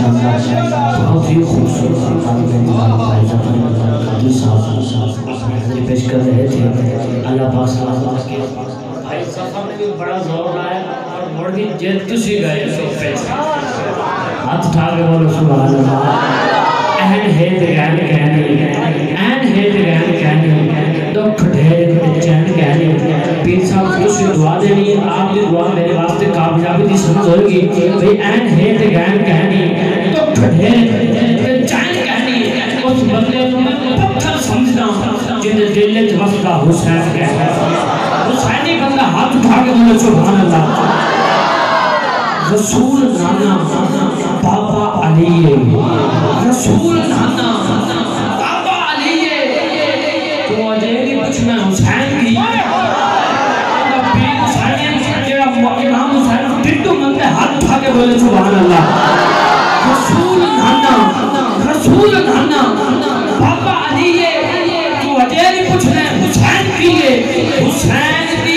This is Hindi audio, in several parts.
माशाल्लाह बहुत ही खूबसूरत पेश कर रहे थे अल्लाह पास बड़ा ज़ोर आया और मुड़ के जेल तुसी गए हाथ उठा के बोलो सुभान अल्लाह एहन है ते गहन कहने एहन है ते गहन कहने दुख ढेर चैन कहने पीर साहब खुद दुआ देनी है आपकी दुआ मेरे वास्ते कामयाबी की समझ होगी भाई एहन है ते गहन कहने। उस बंदे को मैं पत्थर समझता हूँ जिन्हें दिल वसदा हुसैन कहता है हुसैनी बंदा हाथ उठा के बोले सुभान अल्लाह रसूल नाना, बाबा अली रसूल नाना, बाबा अली तो अजय नहीं पूछना हुसैन की। तो पीर हुसैन जेड़ा इमाम हुसैन टिड्डू बंदे हाथ उठा के बोले सुभान अल्लाह hands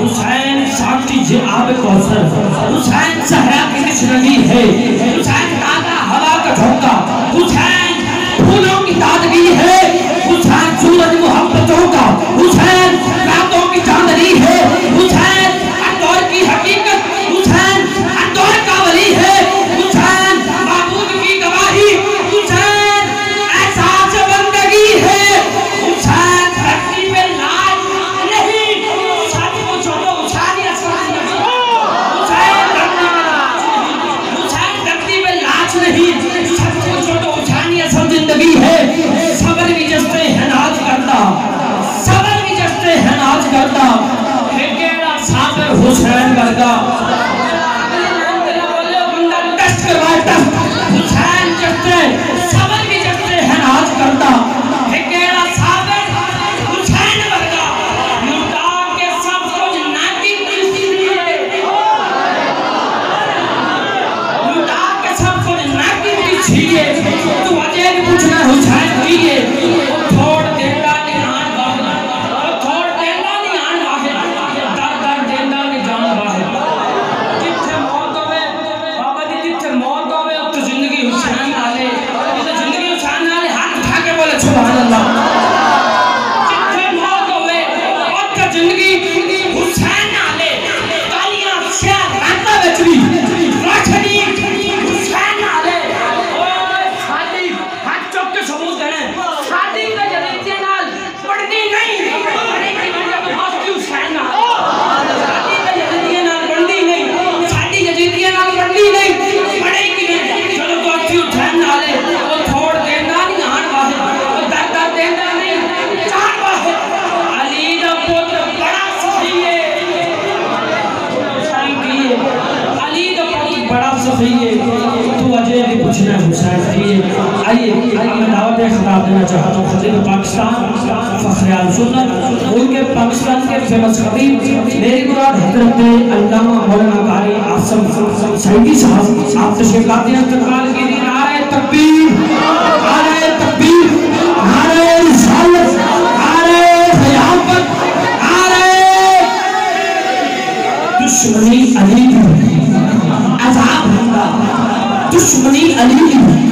हुसैन शांति जे आवे कौसर हुसैन सहरा की नदी है। हुसैन ताज़ा हवा का झोंका हुसैन फूलों की ताजगी है। हुसैन वर्गा टेस्ट करवाए टेस्ट हुसैन जब से सबर भी जब से है। नाज करता तू अजय पूछना हुसैन की है। हुसैन हुसैन की आइए मैं दावत खिताब देना चाहता हूँ खतीब पाकिस्तान फ़खर सुन्नत, उनके पाकिस्तान के फ़ेमस खतीब, मेरी मुराद हज़रत अल्लामा मौलाना कारी आसम सईदी साहब, आप तशरीफ़ लाते हैं इस्तकबाल के लिए नारे तकबीर नारे तकबीर, नारे रिसालत, नारे खिलाफत नारे दुश्मनी अली दुश्मनी अली अजाब